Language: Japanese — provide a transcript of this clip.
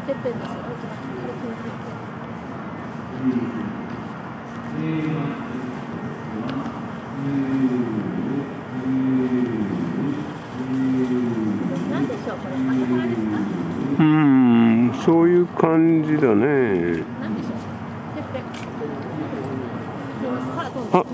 のてっぺんですよ。う。んそういう？感じだね。あと